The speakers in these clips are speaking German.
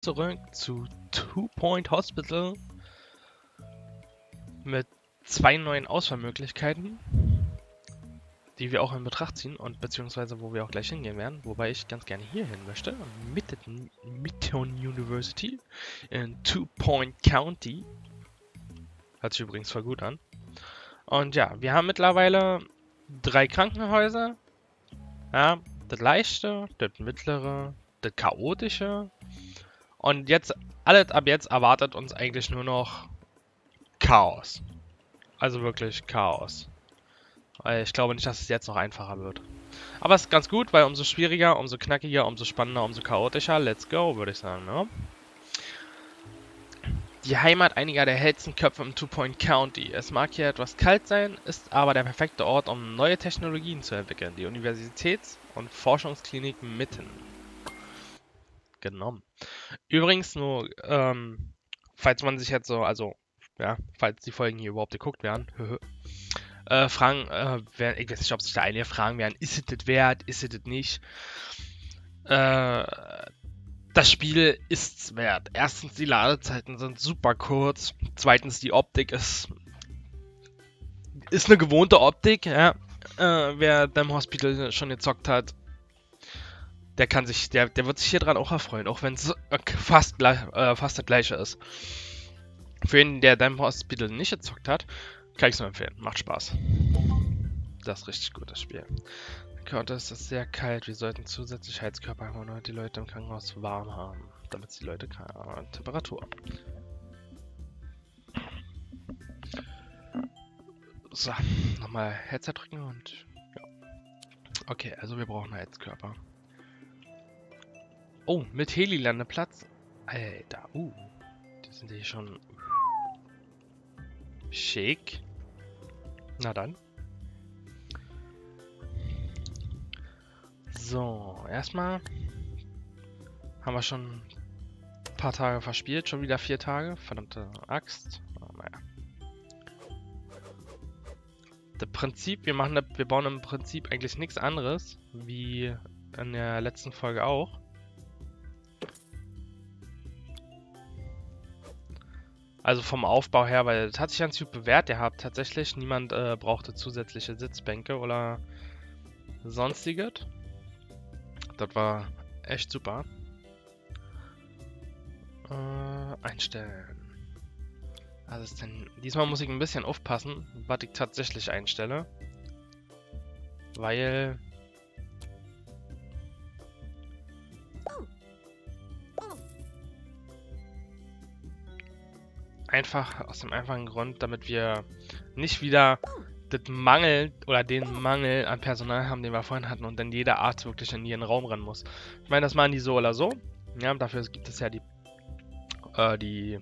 zurück zu Two Point Hospital mit zwei neuen Auswahlmöglichkeiten, die wir auch in Betracht ziehen und beziehungsweise wo wir auch gleich hingehen werden, wobei ich ganz gerne hier hin möchte, Midtown University in Two Point County. Hört sich übrigens voll gut an. Und ja, wir haben mittlerweile drei Krankenhäuser. Ja, das leichte, das mittlere, das chaotische und jetzt, alles ab jetzt erwartet uns eigentlich nur noch Chaos. Also wirklich Chaos. Weil ich glaube nicht, dass es jetzt noch einfacher wird. Aber es ist ganz gut, weil umso schwieriger, umso knackiger, umso spannender, umso chaotischer. Let's go, würde ich sagen, ne? Die Heimat einiger der hellsten Köpfe im Two Point County. Es mag hier etwas kalt sein, ist aber der perfekte Ort, um neue Technologien zu entwickeln. Die Universitäts- und Forschungsklinik mitten genommen. Übrigens nur, ähm, falls man sich jetzt so, also, ja, falls die Folgen hier überhaupt geguckt werden, äh, fragen, äh, wer, ich weiß nicht, ob sich da einige fragen werden, ist es das wert, ist es das nicht? Äh, das Spiel ist es wert. Erstens, die Ladezeiten sind super kurz. Zweitens, die Optik ist, ist eine gewohnte Optik, ja. Äh, wer Dem Hospital schon gezockt hat, der kann sich, der, der wird sich hier dran auch erfreuen, auch wenn es fast, äh, fast das gleiche ist. Für jeden, der Deinem Hospital nicht gezockt hat, kann ich es nur empfehlen. Macht Spaß. Das ist richtig gut, das Spiel. Es ist sehr kalt. Wir sollten zusätzlich Heizkörper haben und die Leute im Krankenhaus warm haben, damit die Leute keine äh, Temperatur So, nochmal Headset drücken und ja. Okay, also wir brauchen Heizkörper. Oh, mit Heli-Landeplatz. Alter, uh. Die sind hier schon schick. Na dann. So, erstmal haben wir schon ein paar Tage verspielt. Schon wieder vier Tage. Verdammte Axt. Oh, naja. Das Prinzip, wir machen, wir bauen im Prinzip eigentlich nichts anderes, wie in der letzten Folge auch. Also vom Aufbau her, weil das hat sich ganz gut bewährt. Ihr habt tatsächlich, niemand äh, brauchte zusätzliche Sitzbänke oder sonstiges. Das war echt super. Äh, einstellen. Also denn, diesmal muss ich ein bisschen aufpassen, was ich tatsächlich einstelle. Weil Einfach aus dem einfachen Grund, damit wir nicht wieder das Mangel oder den Mangel an Personal haben, den wir vorhin hatten und dann jeder Arzt wirklich in ihren Raum rennen muss. Ich meine, das machen die so oder so. Ja, dafür gibt es ja die, äh, die,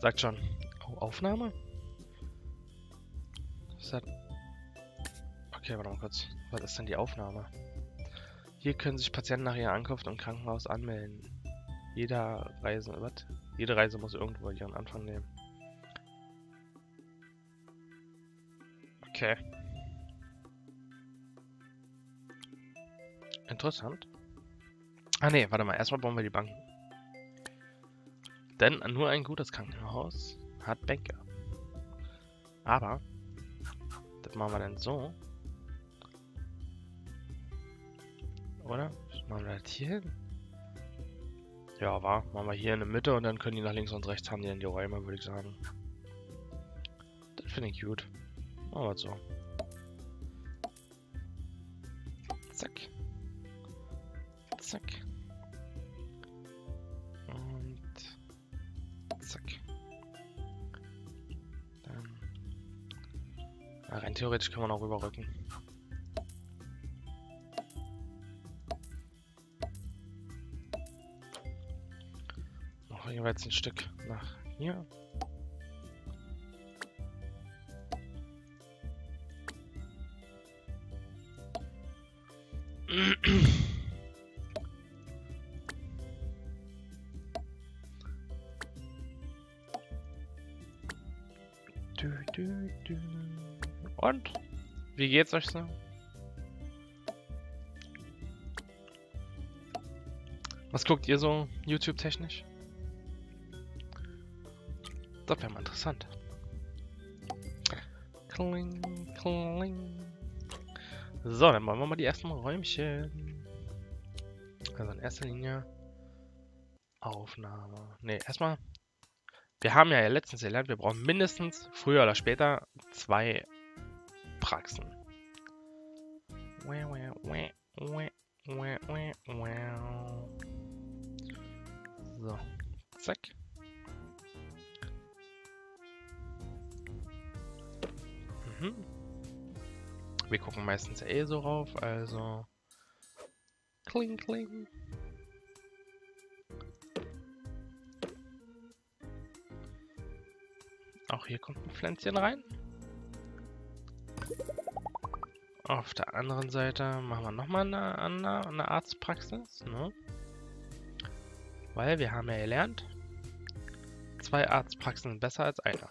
sagt schon, oh, Aufnahme? Okay, warte mal kurz. Was ist denn die Aufnahme? Hier können sich Patienten nach ihrer Ankunft im Krankenhaus anmelden. Jeder Reise, was? Jede Reise muss irgendwo ihren Anfang nehmen. Okay. Interessant. Ah ne, warte mal. Erstmal bauen wir die Banken. Denn nur ein gutes Krankenhaus hat Bänke. Aber, das machen wir dann so. Oder? Machen wir das hier hin? Ja, war. Machen wir hier in der Mitte und dann können die nach links und rechts haben die dann die Räume, würde ich sagen. Das finde ich gut. Machen wir so. Zack. Zack. Und zack. Dann. Ja, rein theoretisch können wir noch rüberrücken. Jeweils ein Stück nach hier. Und? Wie geht's euch so? Was guckt ihr so YouTube-technisch? Das wäre mal interessant. Kling, kling. So, dann bauen wir mal die ersten Räumchen. Also in erster Linie Aufnahme. Ne, erstmal. Wir haben ja letztens gelernt, wir brauchen mindestens früher oder später zwei Praxen. So, zack. Mhm. Wir gucken meistens eh so rauf, also kling kling. Auch hier kommt ein Pflänzchen rein. Auf der anderen Seite machen wir nochmal eine, eine, eine Arztpraxis. Ne? Weil wir haben ja gelernt, zwei Arztpraxen sind besser als eine.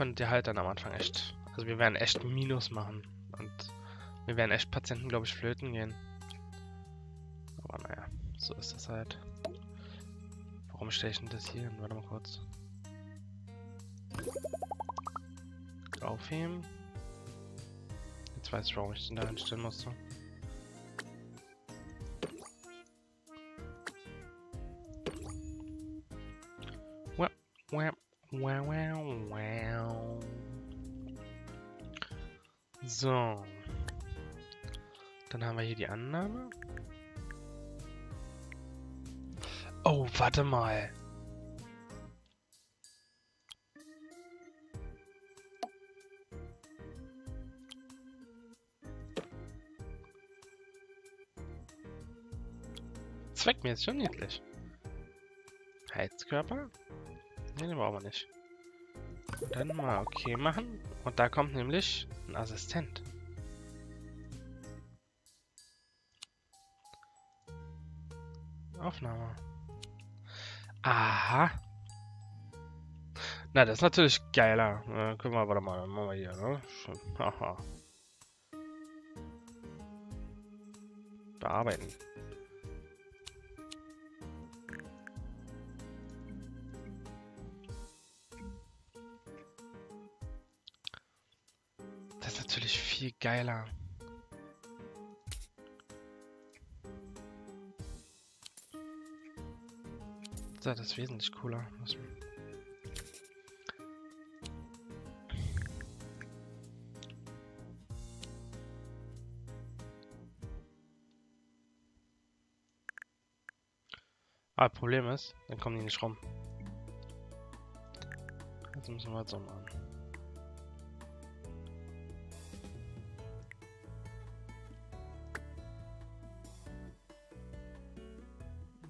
Der halt dann am Anfang echt... Also wir werden echt Minus machen. Und wir werden echt Patienten, glaube ich, flöten gehen. Aber naja, so ist das halt. Warum stelle ich denn das hier hin? Warte mal kurz. Aufheben. Jetzt weiß ich, warum ich den da hinstellen musste. Dann haben wir hier die Annahme. Oh, warte mal. Zweck mir jetzt schon niedlich. Heizkörper? Ne, den brauchen wir nicht. dann mal okay machen. Und da kommt nämlich ein Assistent. Aufnahme. Aha. Na, das ist natürlich geiler. Äh, können wir aber mal, machen wir hier, ne? Aha. Bearbeiten. Das ist natürlich viel geiler. Das ist wesentlich cooler. Ah, Problem ist, dann kommen die nicht rum. Jetzt müssen wir halt so machen.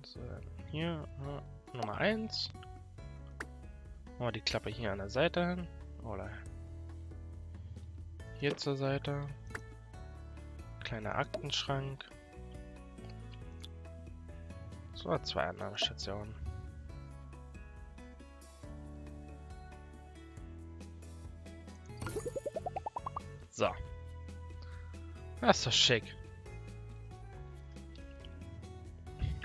So, hier. Nummer 1. Machen wir die Klappe hier an der Seite hin. Oder hier zur Seite. Kleiner Aktenschrank. So, zwei andere Stationen. So. Das ist doch schick.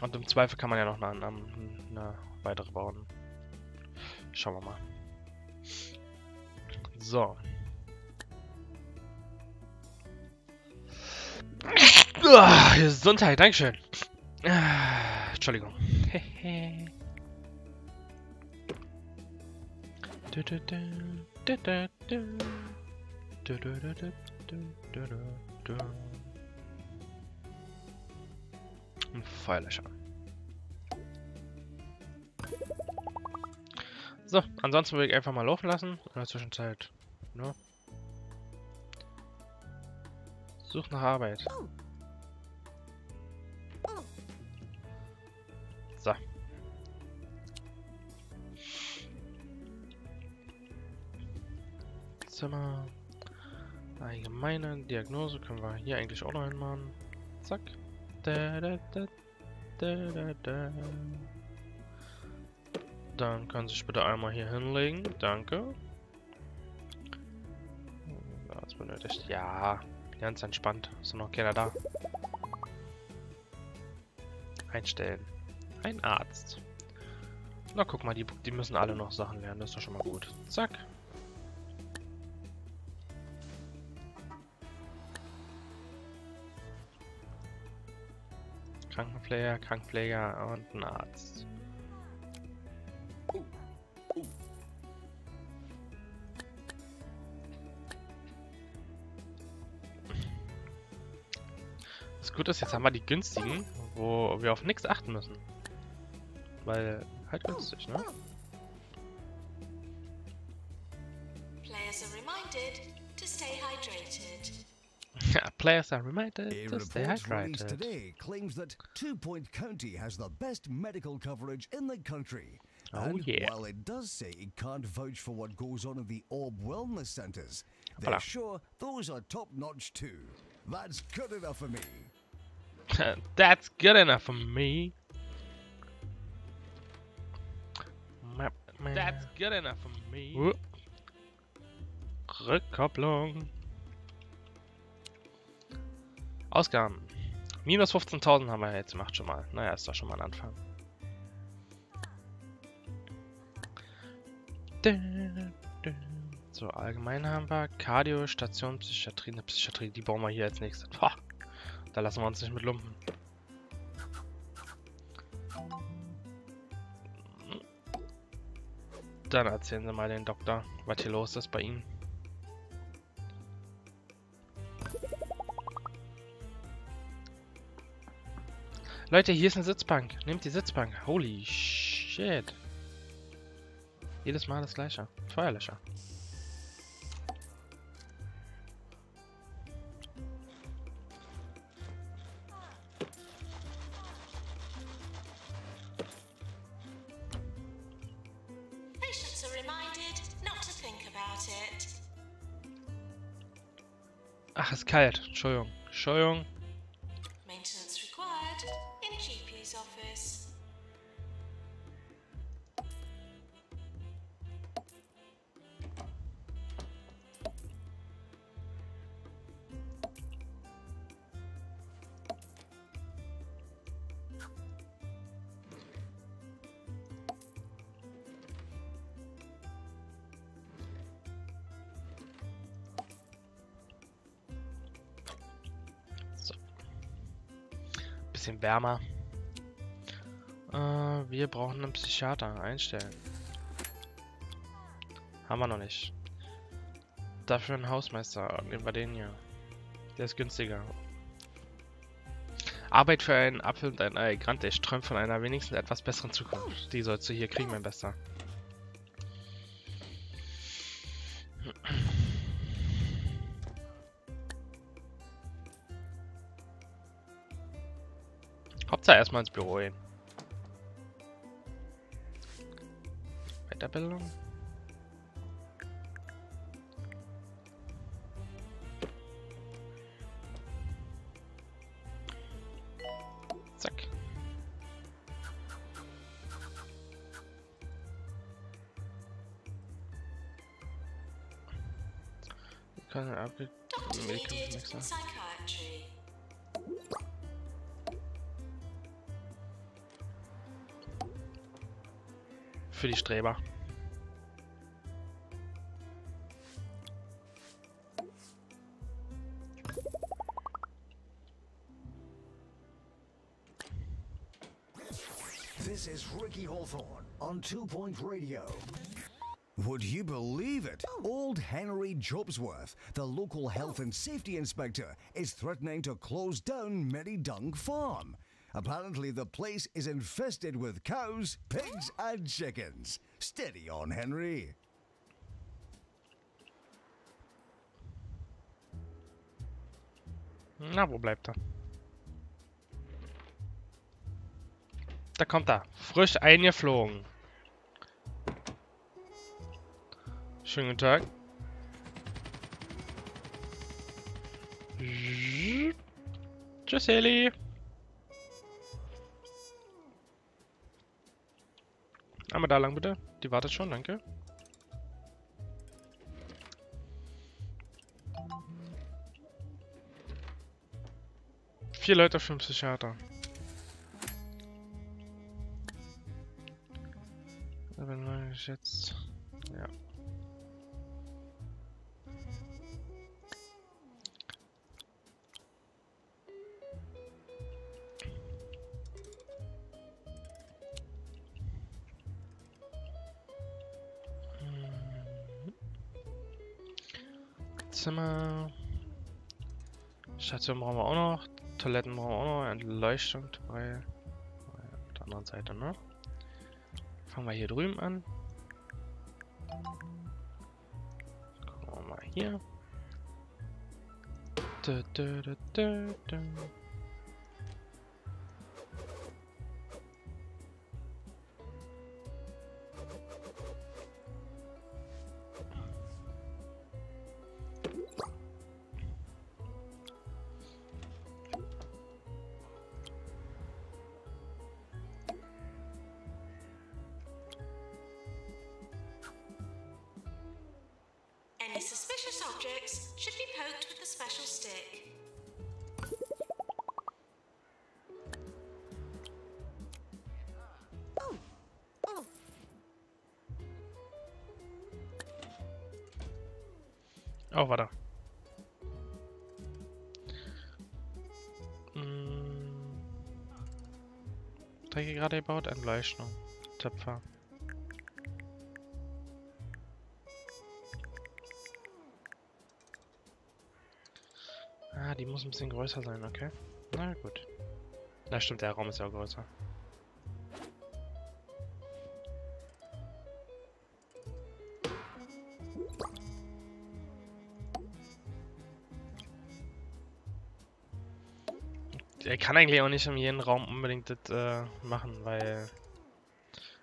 Und im Zweifel kann man ja noch eine, eine weitere bauen. Schauen wir mal. So. Uh, Gesundheit, Dankeschön. Uh, Entschuldigung. Ein Feuerlöscher. So, ansonsten würde ich einfach mal laufen lassen. In der Zwischenzeit. Ne? Such nach Arbeit. So. Zimmer. Allgemeine Diagnose können wir hier eigentlich auch noch hinmachen. Zack. Da, da, da, da, da, da. Dann kann sich bitte einmal hier hinlegen. Danke. Was benötigt? Ja. Ganz entspannt. Ist noch keiner da. Einstellen. Ein Arzt. Na, guck mal, die, die müssen alle noch Sachen lernen. Das ist doch schon mal gut. Zack. Krankenpfleger, Krankenpfleger und ein Arzt. Gute ist, jetzt haben wir die günstigen, wo wir auf nichts achten müssen. Weil halt günstig, ne? Players are reminded to stay hydrated. Ja, players are reminded A to stay report released hydrated. today claims that Two Point County has the best medical coverage in the country. Oh, and yeah. while it does say it can't vouch for what goes on in the Orb Wellness Centres, they're Hoppala. sure those are top notch too. That's good enough for me. That's good enough for me. That's good enough for me. Rückkopplung. Ausgaben. Minus 15.000 haben wir jetzt gemacht schon mal. Naja, ist doch schon mal ein Anfang. So, allgemein haben wir Cardio, Station, Psychiatrie. Eine Psychiatrie, die bauen wir hier als nächstes. Ha, da lassen wir uns nicht mit lumpen. Dann erzählen Sie mal den Doktor, was hier los ist bei Ihnen. Leute, hier ist eine Sitzbank. Nehmt die Sitzbank. Holy shit. Jedes Mal das gleiche. Feuerlöscher. Kalt. Entschuldigung. Entschuldigung. Bisschen wärmer. Äh, wir brauchen einen Psychiater. Einstellen. Haben wir noch nicht. Dafür einen Hausmeister. Nehmen wir den hier. Der ist günstiger. Arbeit für einen Apfel und ein Ei. Grant, ich träume von einer wenigstens etwas besseren Zukunft. Die sollst du hier kriegen, mein Bester. Hauptsache erstmal ins Büro gehen. Weiterbildung? Zack. Keine Abge Doctor Für die Streber. This is Ricky Hawthorne on Two Point Radio. Would you believe it? Old Henry Jobsworth, the local health and safety inspector, is threatening to close down Merrydunk Farm. Apparently, the place is infested with cows, pigs, and chickens. Steady on, Henry. Na, wo bleibt er? Da kommt er. Frisch eingeflogen. Schönen guten Tag. Tschüss, Heli. Einmal da lang bitte. Die wartet schon, danke. Vier Leute für einen Psychiater. Wenn man jetzt... Ja. Zimmer. Station brauchen wir auch noch. Toiletten brauchen wir auch noch. Entleuchtung bei. Auf der anderen Seite, ne? Fangen wir hier drüben an. Gucken wir mal hier. Dö, dö, dö, objects should be poked with the special stick. Oh, warte. Hm. Träge gerade gebaut, Entleuchtung. Töpfer. Die muss ein bisschen größer sein, okay. Na gut. Na stimmt, der Raum ist ja auch größer. Er kann eigentlich auch nicht in jedem Raum unbedingt das äh, machen, weil...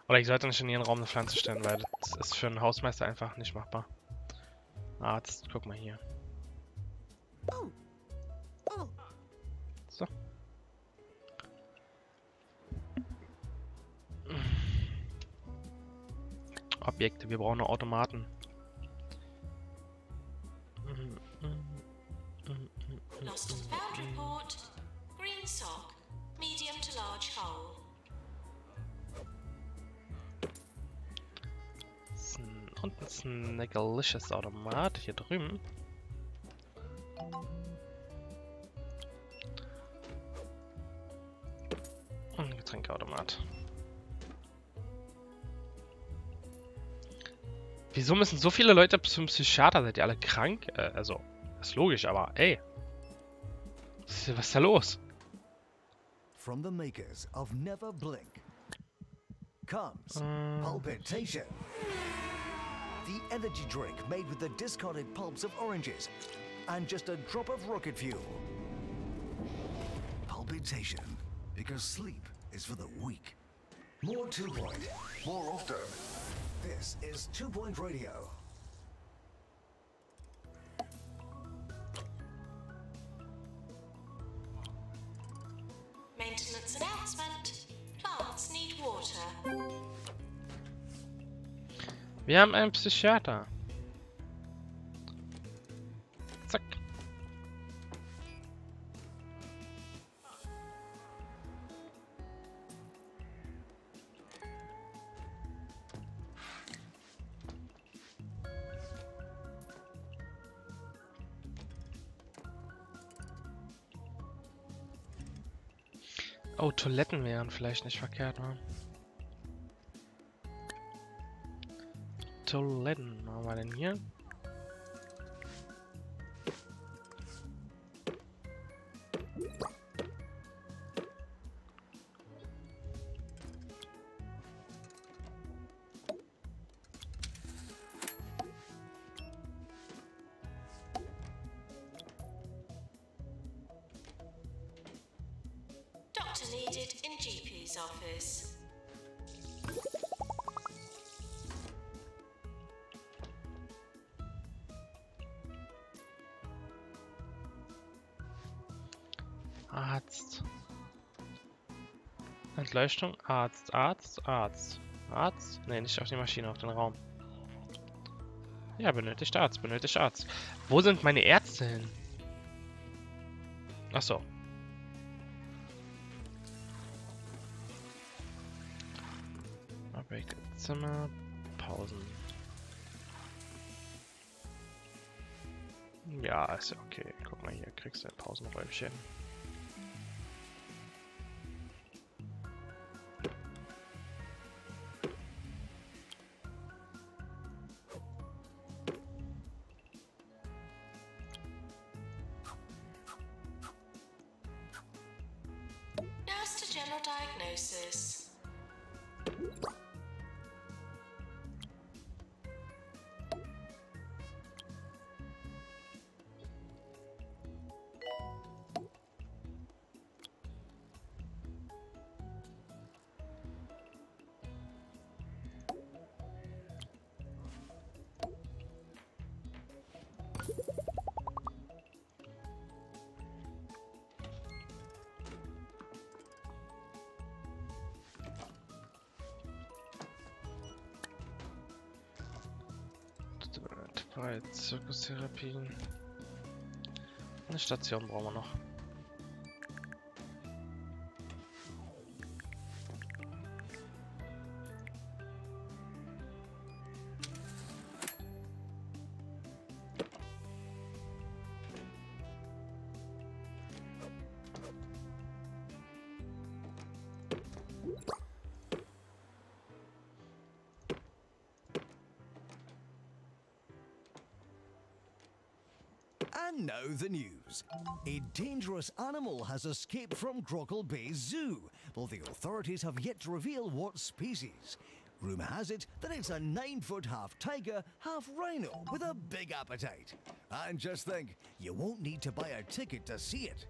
Oder ich sollte nicht in jeden Raum eine Pflanze stellen, weil das ist für einen Hausmeister einfach nicht machbar. Arzt, guck mal hier. So. Objekte, wir brauchen noch Automaten. Lost and found report. Green sock. Medium to large hole. Und ein Snackalicious Automat hier drüben. Und ein Getränkeautomat. Wieso müssen so viele Leute zum Psychiater? Seid ihr alle krank? Äh, also, ist logisch, aber ey. Was ist was ist da los? From the makers of Never Blink comes Ähm, Pulpitation. The energy drink made with the discarded pulps of oranges and just a drop of rocket fuel. Pulpitation, because sleep is for the weak. More two point, more often. This is Two Point Radio. Maintenance announcement. Plants need water. wir haben einen Psychiater. Toiletten wären vielleicht nicht verkehrt, ne? Toiletten. Haben wir denn hier? Doctor needed in GP's office. Arzt. Entleuchtung, Arzt, Arzt, Arzt. Arzt? Ne, nicht auf die Maschine, auf den Raum. Ja, benötigt Arzt, benötigt Arzt. Wo sind meine Ärzte hin? Ach Zimmer. Pausen. Ja, ist ja okay. Guck mal hier, kriegst du ein Pausenräumchen. Drei Zirkustherapien. Eine Station brauchen wir noch. Dangerous animal has escaped from Grockle Bay Zoo, though the authorities have yet to reveal what species. Rumour has it that it's a nine foot half tiger, half rhino with a big appetite. And just think, you won't need to buy a ticket to see it.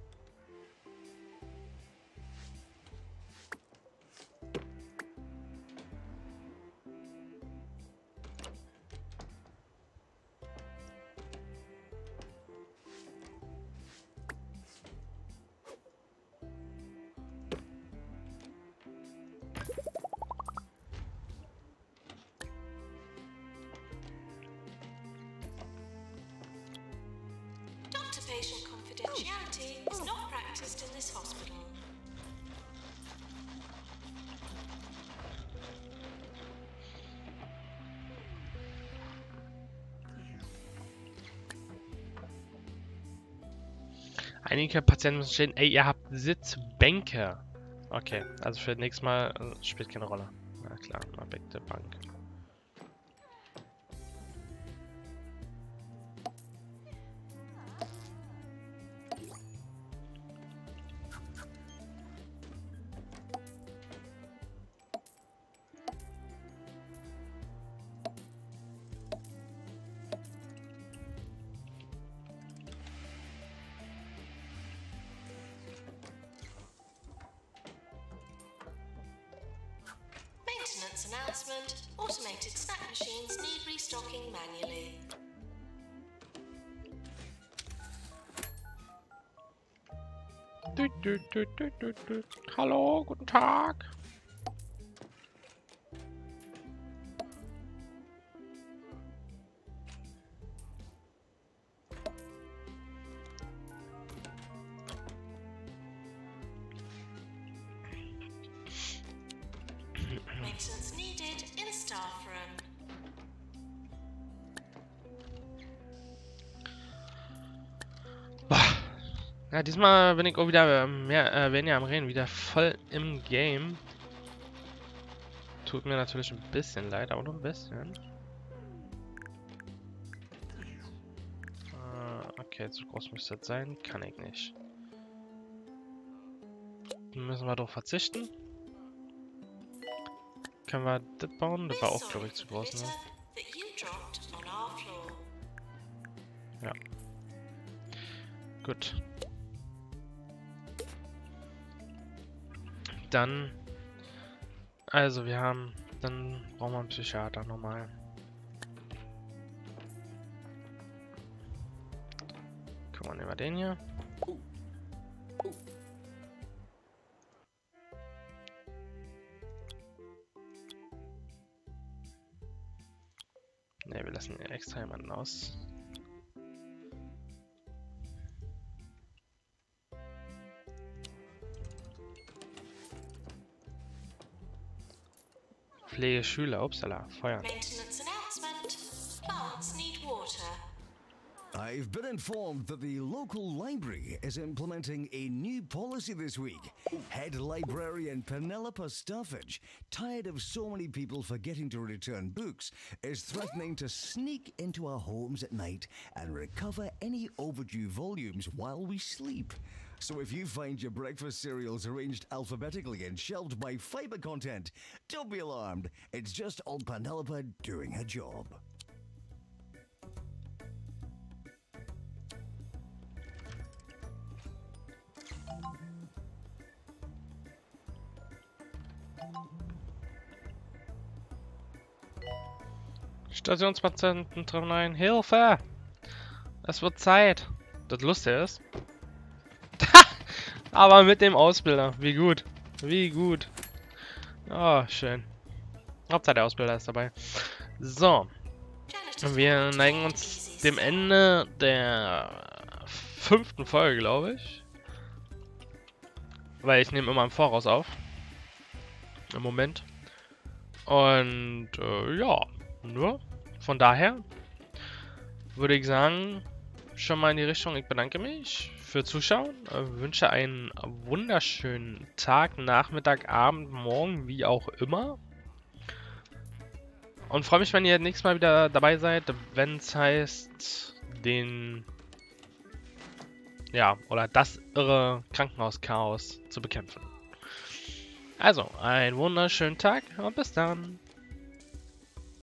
Einige Patienten müssen stehen, ey, ihr habt Sitzbänke. Okay, also für das nächste Mal äh, spielt keine Rolle. Na klar, mal bitte Bank. Hallo, guten Tag. Ja, diesmal bin ich auch wieder ähm, mehr, äh, weniger am Reden, wieder voll im Game. Tut mir natürlich ein bisschen leid, aber nur ein bisschen. Äh, okay, zu groß müsste das sein. Kann ich nicht. Müssen wir doch verzichten. Können wir das bauen? Das war auch, glaube ich, zu groß, ne? Floor. Gut. Dann. Also, wir haben. Dann brauchen wir einen Psychiater nochmal. Guck mal, nehmen wir den hier. Ne, wir lassen extra jemanden aus. Pflegeschüler, upsala, feuern. Maintenance announcement. Plants need water. I've been informed that the local library is implementing a new policy this week. Head librarian Penelope Staffage, tired of so many people forgetting to return books, is threatening to sneak into our homes at night and recover any overdue volumes while we sleep. So if you find your breakfast cereals arranged alphabetically and shelved by fiber content, don't be alarmed. It's just old Penelope doing her job. Stationspatienten treffen ein. Hilfe! Es wird Zeit. Das lustig ist. Aber mit dem Ausbilder. Wie gut. Wie gut. Oh, schön. Hauptsache der Ausbilder ist dabei. So. Wir neigen uns dem. Ende der fünften Folge, glaube ich. Weil ich nehme immer im Voraus auf. Im Moment. Und äh, ja, nur von daher würde ich sagen, schon mal in die Richtung, ich bedanke mich für Zuschauen, äh, wünsche einen wunderschönen Tag, Nachmittag, Abend, Morgen, wie auch immer. Und freue mich, wenn ihr nächstes Mal wieder dabei seid, wenn es heißt, den. Ja, oder das irre Krankenhauschaos zu bekämpfen. Also, einen wunderschönen Tag und bis dann.